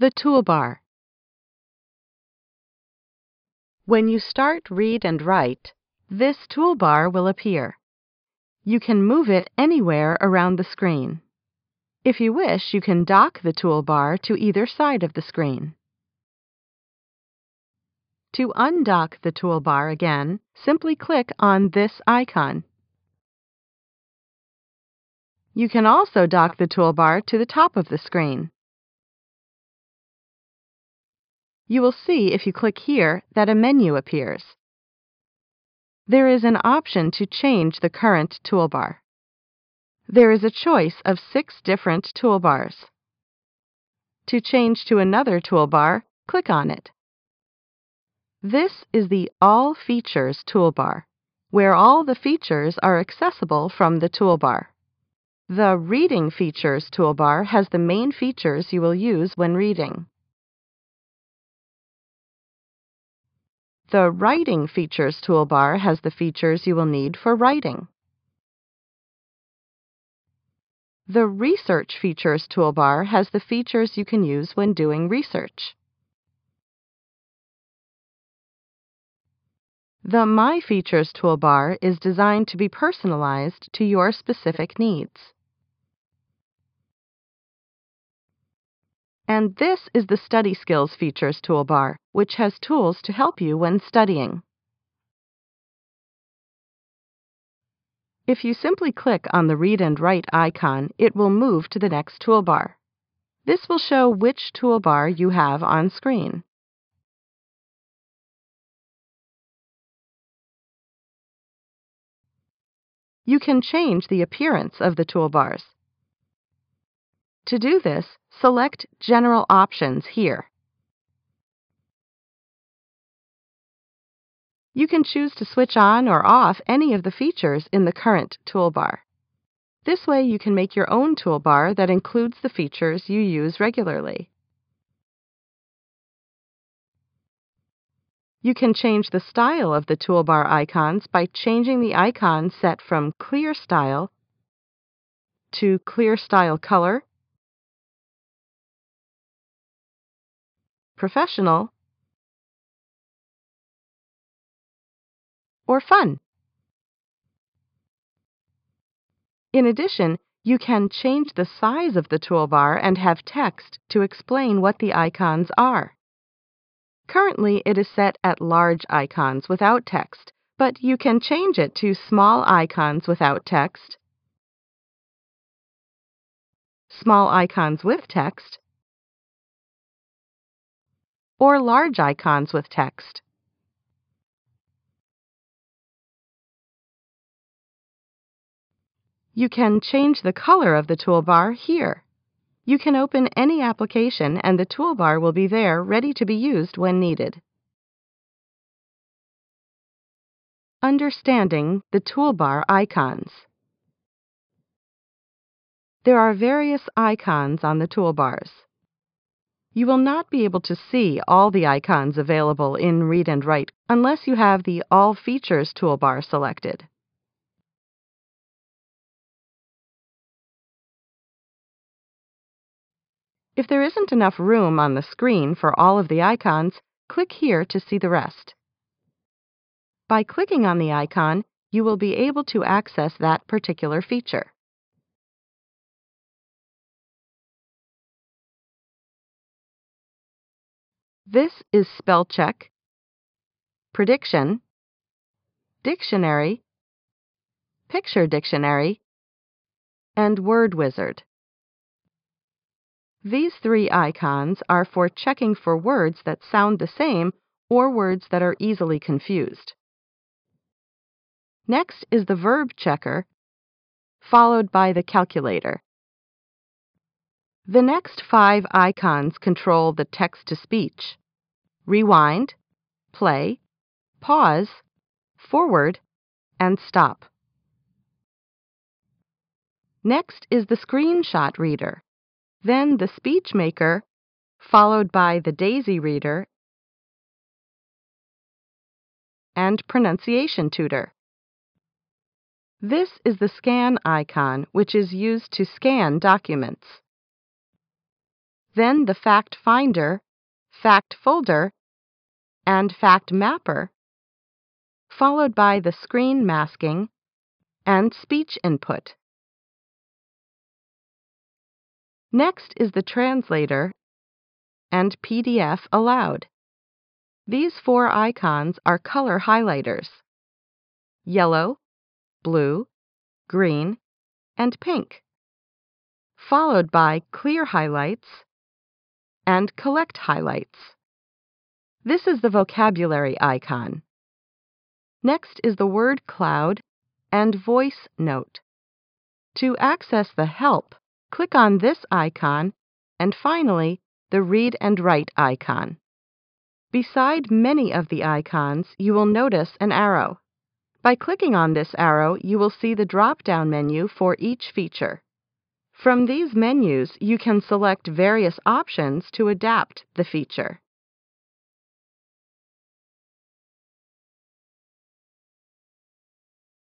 The toolbar. When you start Read and Write, this toolbar will appear. You can move it anywhere around the screen. If you wish, you can dock the toolbar to either side of the screen. To undock the toolbar again, simply click on this icon. You can also dock the toolbar to the top of the screen. You will see if you click here that a menu appears. There is an option to change the current toolbar. There is a choice of six different toolbars. To change to another toolbar, click on it. This is the All Features toolbar, where all the features are accessible from the toolbar. The Reading Features toolbar has the main features you will use when reading. The Writing Features toolbar has the features you will need for writing. The Research Features toolbar has the features you can use when doing research. The My Features toolbar is designed to be personalized to your specific needs. And this is the Study Skills Features toolbar, which has tools to help you when studying. If you simply click on the Read and Write icon, it will move to the next toolbar. This will show which toolbar you have on screen. You can change the appearance of the toolbars. To do this, select General Options here. You can choose to switch on or off any of the features in the current toolbar. This way you can make your own toolbar that includes the features you use regularly. You can change the style of the toolbar icons by changing the icon set from Clear Style to Clear Style Color professional, or fun. In addition, you can change the size of the toolbar and have text to explain what the icons are. Currently, it is set at large icons without text, but you can change it to small icons without text, small icons with text, or large icons with text. You can change the color of the toolbar here. You can open any application and the toolbar will be there ready to be used when needed. Understanding the toolbar icons. There are various icons on the toolbars. You will not be able to see all the icons available in Read and Write unless you have the All Features toolbar selected. If there isn't enough room on the screen for all of the icons, click here to see the rest. By clicking on the icon, you will be able to access that particular feature. This is spell check, prediction, dictionary, picture dictionary, and word wizard. These three icons are for checking for words that sound the same or words that are easily confused. Next is the verb checker, followed by the calculator. The next five icons control the text-to-speech, rewind, play, pause, forward, and stop. Next is the screenshot reader, then the speech maker, followed by the daisy reader and pronunciation tutor. This is the scan icon, which is used to scan documents. Then the Fact Finder, Fact Folder, and Fact Mapper, followed by the screen masking and speech input. Next is the translator and PDF Aloud. These four icons are color highlighters yellow, blue, green, and pink, followed by clear highlights and collect highlights. This is the vocabulary icon. Next is the word cloud and voice note. To access the help, click on this icon and finally the read and write icon. Beside many of the icons, you will notice an arrow. By clicking on this arrow, you will see the drop-down menu for each feature. From these menus, you can select various options to adapt the feature.